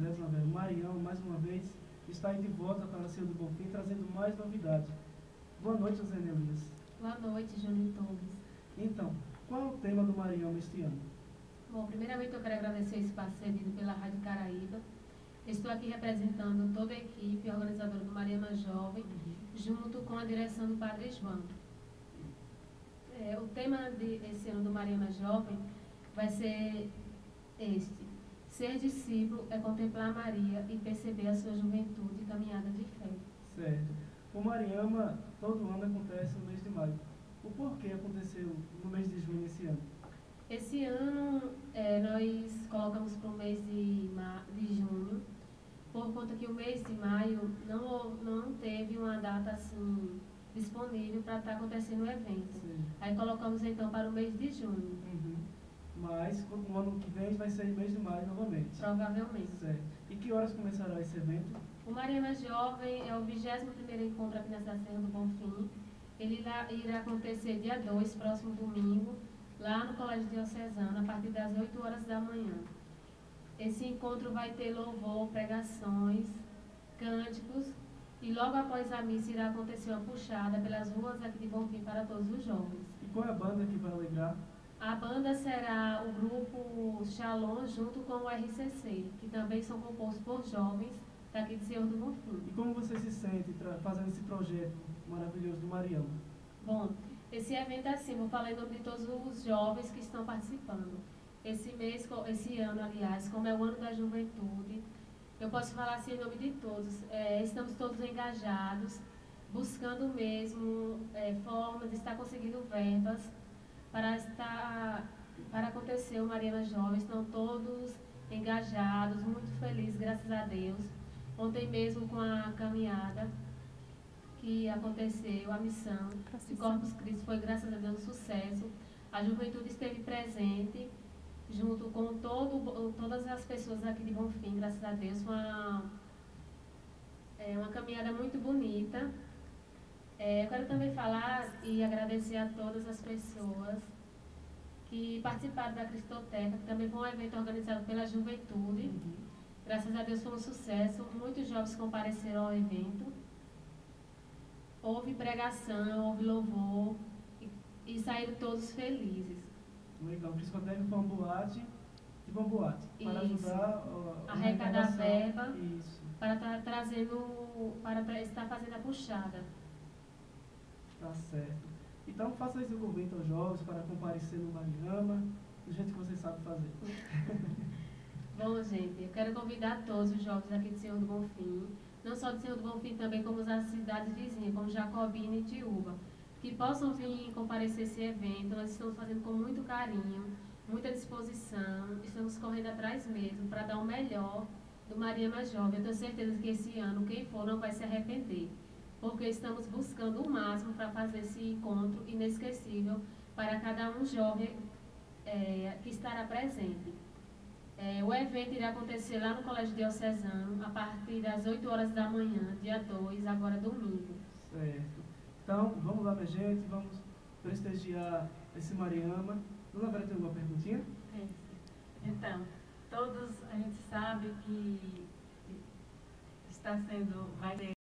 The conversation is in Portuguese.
Marião, mais uma vez, está aí de volta para a Senhor do Bonfim, trazendo mais novidades. Boa noite, José Elias. Boa noite, Júnior Torres. Então, qual é o tema do Marião este ano? Bom, primeiramente eu quero agradecer esse espaço cedido pela Rádio Caraíba. Estou aqui representando toda a equipe organizadora do Mariana Jovem, junto com a direção do Padre João. É, o tema desse ano do Mariana Jovem vai ser este. Ser discípulo é contemplar Maria e perceber a sua juventude e caminhada de fé. Certo. O Mariama, todo ano acontece no mês de maio. O porquê aconteceu no mês de junho esse ano? Esse ano é, nós colocamos para o mês de, de junho, por conta que o mês de maio não, não teve uma data assim disponível para estar tá acontecendo o evento. Sim. Aí colocamos então para o mês de junho. Uhum. Mas no ano que vem vai ser mês de maio novamente. Provavelmente. Certo. E que horas começará esse evento? O Mariana Jovem é o 21 encontro aqui na Serra do Bonfim. Ele irá, irá acontecer dia 2, próximo domingo, lá no Colégio Diocesano, a partir das 8 horas da manhã. Esse encontro vai ter louvor, pregações, cânticos e logo após a missa irá acontecer uma puxada pelas ruas aqui de Bonfim para todos os jovens. E qual é a banda que vai alegrar? A banda será o grupo Shalom junto com o RCC, que também são compostos por jovens daqui de Senhor do Bonfim. E como você se sente fazendo esse projeto maravilhoso do Mariano? Bom, esse evento é assim, vou falar em nome de todos os jovens que estão participando. Esse mês, esse ano, aliás, como é o ano da juventude, eu posso falar assim em nome de todos. É, estamos todos engajados, buscando mesmo é, formas de estar conseguindo verbas para estar para acontecer o Mariana Jovens, estão todos engajados, muito felizes, graças a Deus. Ontem mesmo com a caminhada que aconteceu, a missão de Corpus Christi foi, graças a Deus, um sucesso. A juventude esteve presente, junto com todo, todas as pessoas aqui de Bonfim, graças a Deus. Uma, é, uma caminhada muito bonita. É, eu quero também falar e agradecer a todas as pessoas que participaram da Cristoteca, que também foi um evento organizado pela juventude. Uhum. Graças a Deus foi um sucesso. Muitos jovens compareceram ao evento. Houve pregação, houve louvor e, e saíram todos felizes. Legal. Cristoteca foi uma boate e uma boate para Isso. ajudar a arrecadar verba Isso. para estar tá trazendo, para estar fazendo a puxada. Tá certo. Então faça esse convite aos jovens para comparecer no Mariama, do jeito que você sabe fazer. Bom, gente, eu quero convidar todos os jovens aqui de Senhor do Bonfim, não só de Senhor do Bonfim, também como as cidades vizinhas, como Jacobina e Tiúba, que possam vir comparecer esse evento. Nós estamos fazendo com muito carinho, muita disposição, estamos correndo atrás mesmo para dar o melhor do Maria Mais Jovem. Eu tenho certeza que esse ano, quem for, não vai se arrepender porque estamos buscando o máximo para fazer esse encontro inesquecível para cada um jovem é, que estará presente. É, o evento irá acontecer lá no Colégio Diocesano, a partir das 8 horas da manhã, dia 2, agora domingo. Certo. Então, vamos lá, minha gente, vamos prestigiar esse Mariama. Dona Vera tem alguma perguntinha? É. Então, todos, a gente sabe que está sendo, vai ser